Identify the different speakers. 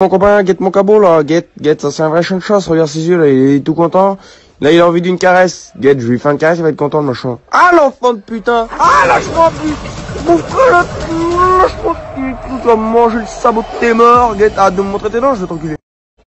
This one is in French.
Speaker 1: Mon copain, guette mon cabot là, guette, guette, ça c'est un vrai chien de chasse, regarde ses yeux là, il est tout content. Là il a envie d'une caresse, guette, je lui fais une caresse, il va être content le machin. Ah l'enfant de putain Ah lâche-moi plus Mon frère lâche-moi tu vas manger le sabot de tes morts, guette, arrête de me montrer tes dents, je vais t'enculer.